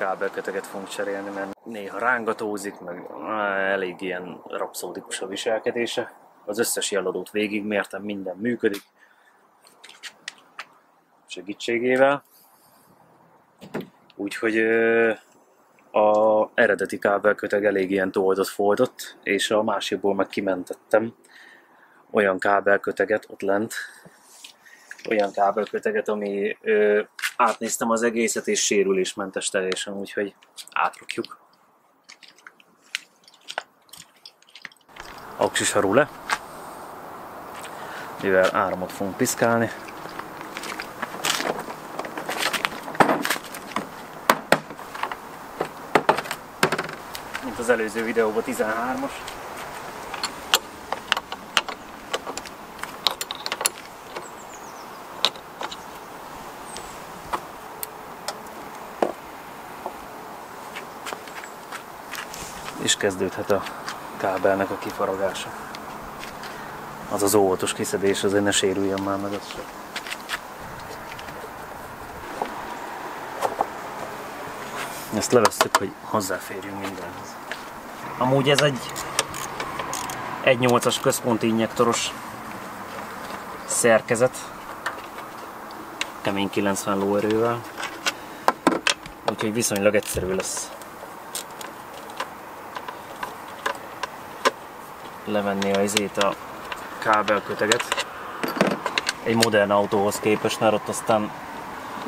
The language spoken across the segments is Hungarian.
kábelköteget fogunk cserélni, mert néha rángatózik, meg elég ilyen rapszódikus a viselkedése. Az összes jeladót végigmértem, minden működik. Segítségével. Úgyhogy a eredeti kábelköteg elég ilyen toldott foldott, és a másikból meg kimentettem olyan kábelköteget ott lent, olyan kábelköteget, ami átnéztem az egészet, és sérülésmentes teljesen, úgyhogy átrakjuk. Aksis a rule, mivel áramot fogunk piszkálni. Mint az előző videóban 13-as. Kezdődhet a kábelnek a kifaragása. Az az óvatos kiszedés, azért ne sérüljön már meg az. Ezt levesszük, hogy hozzáférjünk mindenhez. Amúgy ez egy 1.8-as központi injektoros szerkezet, kemény 90 lóerővel, úgyhogy viszonylag egyszerű lesz levenni a izét a kábelköteget egy modern autóhoz képest, mert ott aztán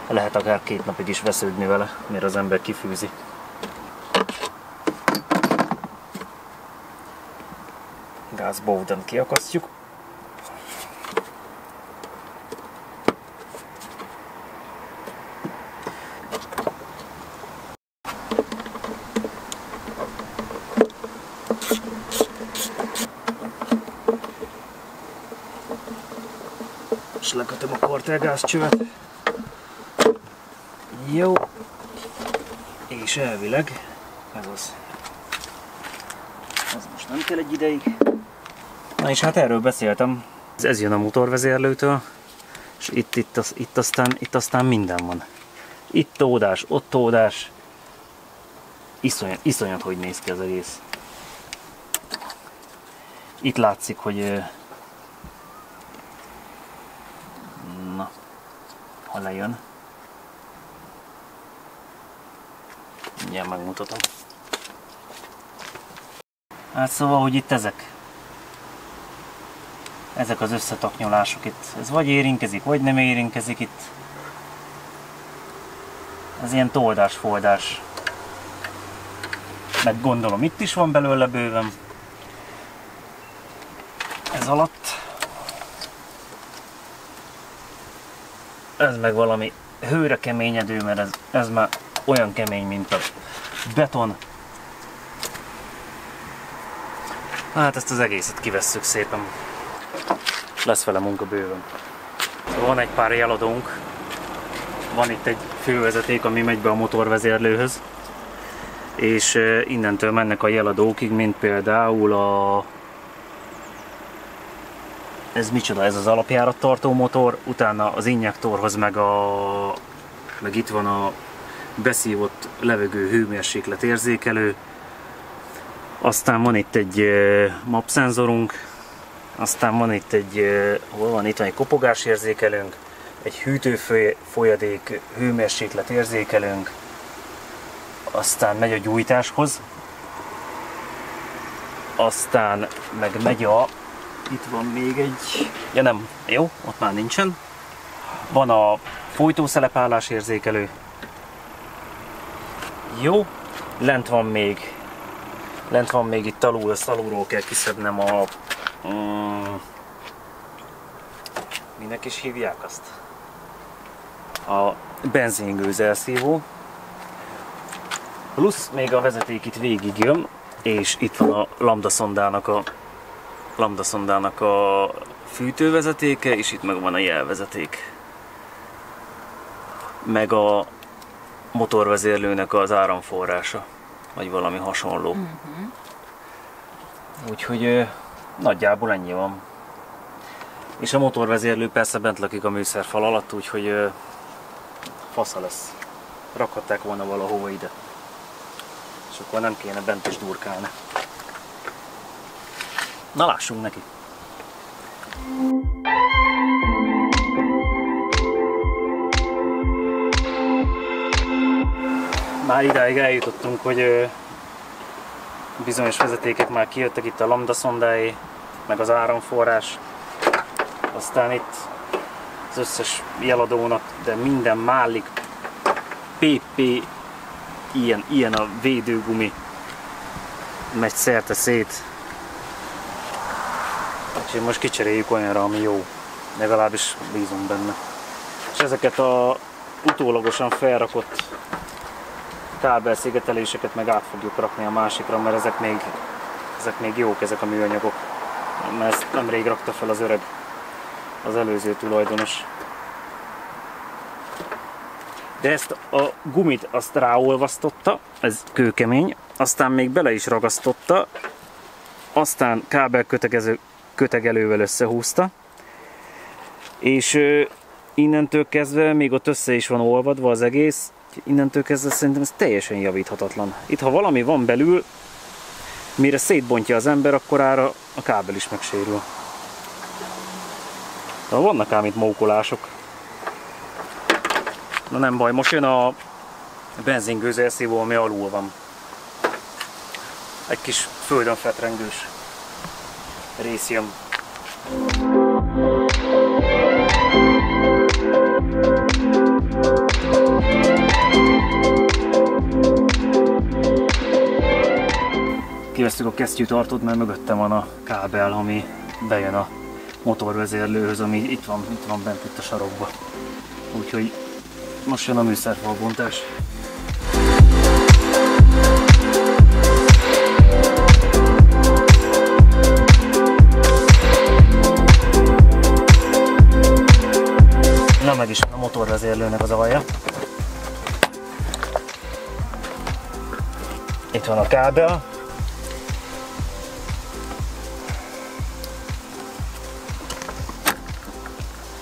lehet akár két napig is vesződni vele, mire az ember kifűzi. Gázbóvdant kiakasztjuk. És lekötöm a kortelgázcsövet. Jó. És elvileg ez az. Ez most nem kell egy ideig. Na és hát erről beszéltem. Ez jön a motorvezérlőtől, és itt, itt, az, itt, aztán, itt aztán minden van. Itt tódás, ott tódás. Iszonyat, iszonyat, hogy néz ki az egész. Itt látszik, hogy ha lejön. Mindjárt megmutatom. Hát szóval, hogy itt ezek. Ezek az összetaknyolások itt. Ez vagy érinkezik, vagy nem érinkezik itt. Ez ilyen toldás-foldás. Meg gondolom itt is van belőle bőven. Ez alatt ez meg valami hőre keményedő, mert ez, ez már olyan kemény, mint a beton. Hát ezt az egészet kivesszük szépen. Lesz vele munka bőven. Szóval van egy pár jeladónk. Van itt egy fővezeték, ami megy be a motorvezérlőhöz. És innentől mennek a jeladókig, mint például a ez micsoda, ez az alapjárattartó motor, utána az injektorhoz meg a meg itt van a beszívott levegő hőmérséklet érzékelő, aztán van itt egy map szenzorunk, aztán van itt egy, hol van, itt van egy kopogás érzékelőnk, egy hűtőfolyadék hőmérséklet érzékelőnk, aztán megy a gyújtáshoz, aztán meg megy a itt van még egy... Ja nem, jó, ott már nincsen. Van a folytószelepállás érzékelő. Jó, lent van még lent van még itt alul, ezt alulról kell kiszednem a mm, minek is hívják azt? A benzingőz elszívó. Plusz még a vezeték itt végig jön, és itt van a lambda szondának a lambda szondának a fűtővezetéke, és itt meg van a jelvezeték. Meg a motorvezérlőnek az áramforrása, vagy valami hasonló. Uh-huh. Úgyhogy nagyjából ennyi van. És a motorvezérlő persze bent lakik a műszerfal alatt, úgyhogy fasza lesz. rakhatták volna valahova ide. És akkor nem kéne bent is durkálni. Na lássunk neki! Már idáig eljutottunk, hogy bizonyos vezetékek már kijöttek itt a lambda szondái, meg az áramforrás. Aztán itt az összes jeladónak, de minden mállik PP, ilyen, ilyen a védőgumi megy szerte szét. Úgyhogy most kicseréljük olyanra, ami jó. Legalábbis bízunk benne. És ezeket a utólagosan felrakott kábelszigeteléseket meg át fogjuk rakni a másikra, mert ezek még, ezek még jók, ezek a műanyagok. Mert ezt nemrég rakta fel az öreg, az előző tulajdonos. De ezt a gumit azt ráolvasztotta, ez kőkemény, aztán még bele is ragasztotta, aztán kábel kötegező, kötegelővel összehúzta, és innentől kezdve még ott össze is van olvadva az egész, innentől kezdve szerintem ez teljesen javíthatatlan. Itt ha valami van belül, mire szétbontja az ember, akkor ára a kábel is megsérül. De vannak ám itt mókolások. Na nem baj, most jön a benzingőz elszívó, ami alul van. Egy kis földön fetrengős rész jön. Kivesztük a kesztyűtartót, mert mögöttem van a kábel, ami bejön a motorvezérlőhöz, ami itt van, itt van bent itt a sarokba. Úgyhogy most jön a műszerfalbontás. A motorvezérlőnek az alja. Itt van a kábel.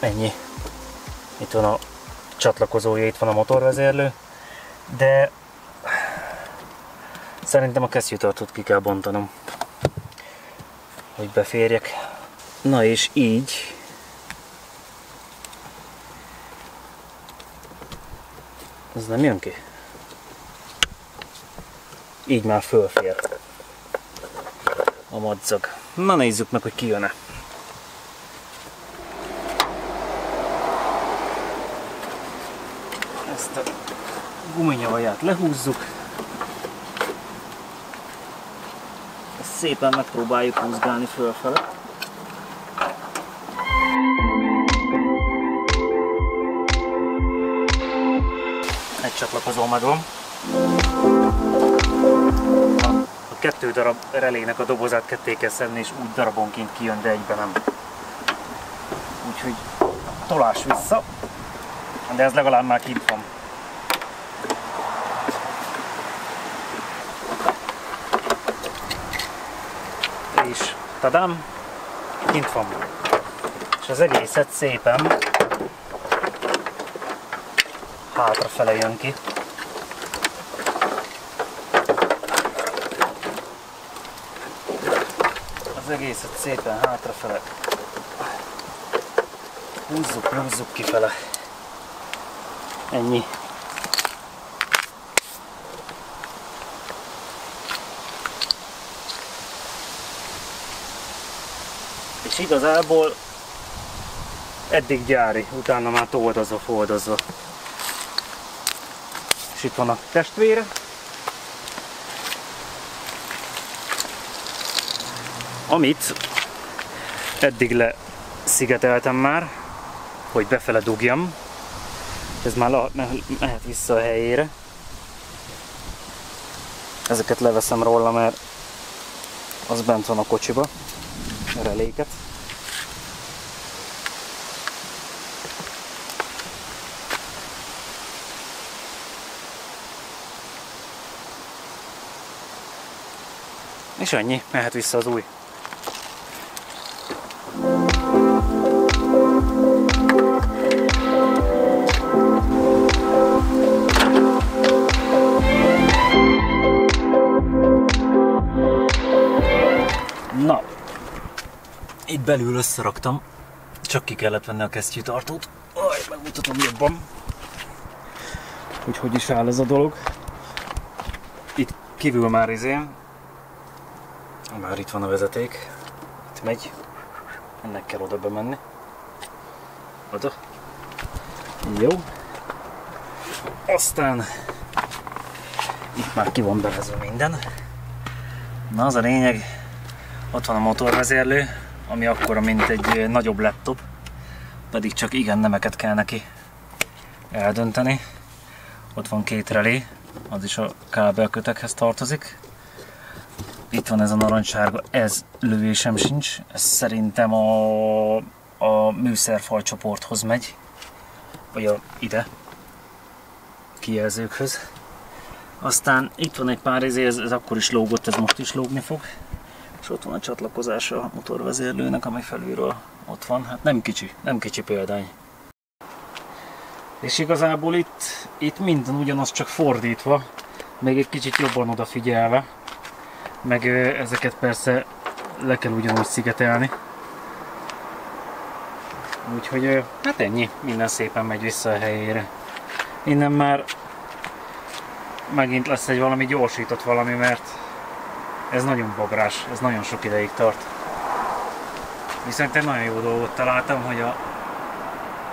Ennyi. Itt van a csatlakozója, itt van a motorvezérlő, de szerintem a kesztyűtartót ki kell bontanom, hogy beférjek. Na és így ez nem jön ki? Így már fölfér a madzag. Na nézzük meg, hogy ki jön-e. Ezt a guminyavaját lehúzzuk. Ezt szépen megpróbáljuk húzgálni fölfele. Egy csatlakozó meg van. A kettő darab relének a dobozát ketté kell szedni, és úgy darabonként kijön, de egyben nem. Úgyhogy tolás vissza, de ez legalább már kint van. És tadám, kint van. És az egészet szépen hátrafele jön ki. Az egészet szépen hátrafele húzzuk, húzzuk kifele. Ennyi. És igazából eddig gyári, utána már toldozva, foldozva. És itt van a testvére. Amit eddig leszigeteltem már, hogy befele dugjam. Ez már mehet vissza a helyére. Ezeket leveszem róla, mert az bent van a kocsiba, a reléket. És ennyi, mehet vissza az új. Na, itt belül összeraktam, csak ki kellett venni a kesztyűtartót. Aj, megmutatom jobban, hogy hogy is áll ez a dolog. Itt kívül már izé, már itt van a vezeték, itt megy, ennek kell oda bemenni. Oda. Jó. Aztán itt már ki van bevezve minden. Na az a lényeg, ott van a motorvezérlő, ami akkora, mint egy nagyobb laptop, pedig csak igen nemeket kell neki eldönteni. Ott van két relé, az is a kábelkötekhez tartozik. Itt van ez a narancssárga, ez lövésem sincs, ez szerintem a, a műszerfaj csoporthoz megy, vagy a, ide, kijelzőkhöz. Aztán itt van egy pár izé, ez, ez akkor is lógott, ez most is lógni fog. És ott van a csatlakozás a motorvezérlőnek, ami felülről ott van. Hát nem kicsi, nem kicsi példány. És igazából itt, itt minden ugyanaz, csak fordítva, még egy kicsit jobban odafigyelve, meg ezeket persze le kell ugyanúgy szigetelni. Úgyhogy hát ennyi, minden szépen megy vissza a helyére. Innen már megint lesz egy valami gyorsított valami, mert ez nagyon bográs, ez nagyon sok ideig tart. Viszont egy nagyon jó dolgot találtam, hogy a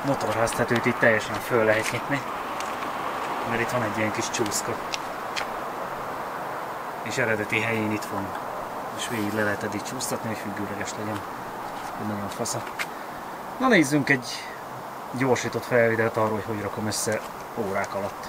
motorháztetőt itt teljesen föl lehet nyitni, mert itt van egy ilyen kis csúszka. És eredeti helyén itt van. És végig le lehet eddig csúsztatni, hogy függőleges legyen. Ez nagyon fasza. Na nézzünk egy gyorsított felvételt arról, hogy hogy rakom össze órák alatt.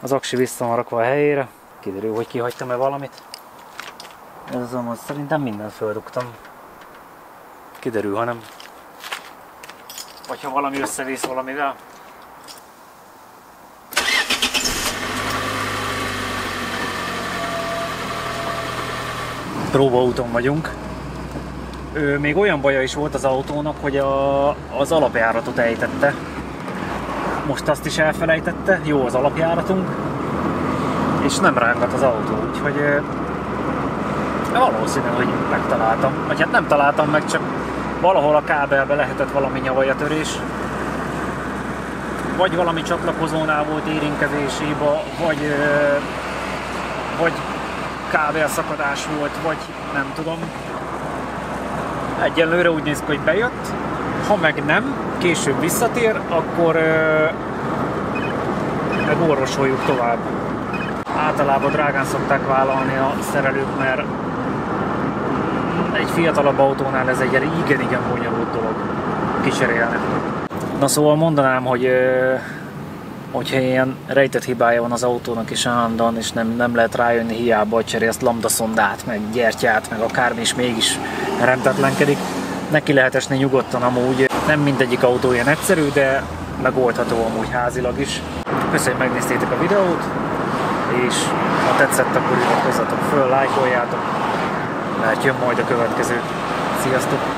Az aksi vissza van a helyére. Kiderül, hogy kihagytam-e valamit. Ez azon, szerintem mindent földugtam. Kiderül, ha nem. Vagy ha valami összevész valamivel. Próbaúton vagyunk. Ő, még olyan baja is volt az autónak, hogy a, az alapjáratot ejtette most azt is elfelejtette, jó az alapjáratunk, és nem rángat az autó, úgyhogy valószínű, hogy megtaláltam. Vagy hát nem találtam meg, csak valahol a kábelbe lehetett valami nyavajatörés, vagy valami csatlakozónál volt érinkezés hiba, vagy, vagy kábelszakadás volt, vagy nem tudom. Egyelőre úgy néz ki, hogy bejött, ha meg nem, később visszatér, akkor meg orvosoljuk tovább. Általában drágán szokták vállalni a szerelők, mert egy fiatalabb autónál ez egy igen-igen bonyolult dolog kicserélni. Na szóval mondanám, hogy hogyha ilyen rejtett hibája van az autónak is állandóan, és nem, nem lehet rájönni hiába, hogy cserélsz lambdaszondát, meg gyertyát, meg akármi is mégis rendetlenkedik, neki lehet esni nyugodtan amúgy. Nem mindegyik autó ilyen egyszerű, de megoldható amúgy házilag is. Köszönjük, hogy megnéztétek a videót, és ha tetszett, akkor iratkozzatok föl, lájkoljátok, mert jön majd a következő. Sziasztok!